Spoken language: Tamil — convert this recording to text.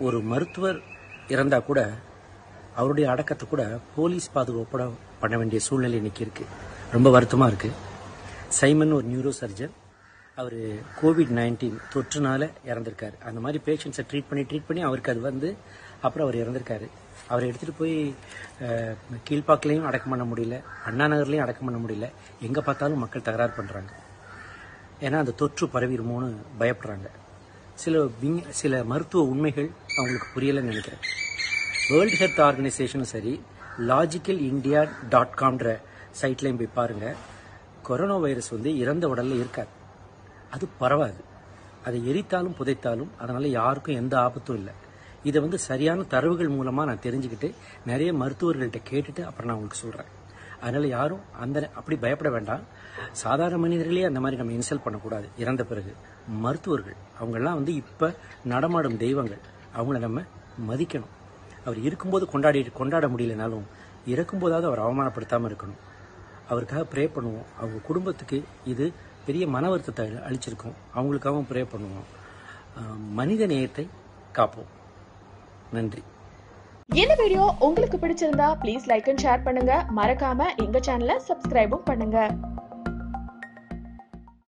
ஒரு மருத்துவர் இறந்தா கூட அவருடைய அடக்கத்தை கூட போலீஸ் பாதுகாப்போட பண்ண வேண்டிய சூழ்நிலை இன்னைக்கு இருக்கு. ரொம்ப வருத்தமா இருக்கு. சைமன் ஒரு நியூரோ சர்ஜன். அவர் கோவிட் நைன்டீன் தொற்றுனால இறந்திருக்காரு. அந்த மாதிரி பேஷண்ட்ஸை ட்ரீட் பண்ணி ட்ரீட் பண்ணி அவருக்கு அது வந்து அப்புறம் அவர் இறந்திருக்காரு. அவரை எடுத்துகிட்டு போய் அஹ், கீழ்ப்பாக்கிலையும் அடக்கம் பண்ண முடியல. அண்ணா நகர்லையும் அடக்கம் பண்ண முடியல. எங்கே பார்த்தாலும் மக்கள் தகராறு பண்ணுறாங்க ஏன்னா அந்த தொற்று பரவிடுமோன்னு பயப்படுறாங்க. சில விங் சில மருத்துவ உண்மைகள் அவங்களுக்கு புரியலைன்னு நினைக்கிறேன். வேர்ல்ட் ஹெல்த் ஆர்கனைசேஷனும் சரி லாஜிக்கல் இந்தியா டாட் காம்ன்ற சைட்லையும் போய் பாருங்க. கொரோனா வைரஸ் வந்து இறந்த உடலில் இருக்காது. அது பரவாது. அதை எரித்தாலும் புதைத்தாலும் அதனால் யாருக்கும் எந்த ஆபத்தும் இல்லை. இதை வந்து சரியான தரவுகள் மூலமாக நான் தெரிஞ்சுக்கிட்டு நிறைய மருத்துவர்கள்ட்ட கேட்டுட்டு அப்புறம் நான் உங்களுக்கு சொல்கிறேன் அதனால யாரும் அந்த அப்படி பயப்பட வேண்டாம். சாதாரண மனிதர்களே அந்த மாதிரி நம்ம இன்சல்ட் பண்ணக்கூடாது. இறந்த பிறகு மருத்துவர்கள் அவங்கெல்லாம் வந்து இப்போ நடமாடும் தெய்வங்கள் அவங்கள நம்ம மதிக்கணும். அவர் இருக்கும்போது கொண்டாடி கொண்டாட முடியலனாலும் இறக்கும்போதாவது அவர் அவமானப்படுத்தாமல் இருக்கணும். அவருக்காக ப்ரே பண்ணுவோம். அவங்க குடும்பத்துக்கு இது பெரிய மன வருத்தத்தை அளிச்சிருக்கும். அவங்களுக்காகவும் ப்ரே பண்ணுவோம். மனித நேயத்தை காப்போம். நன்றி. இந்த வீடியோ உங்களுக்கு பிடிச்சிருந்தா ப்ளீஸ் லைக் அண்ட் ஷேர் பண்ணுங்க. மறக்காம எங்க சேனலை சப்ஸ்கிரைபும் பண்ணுங்க.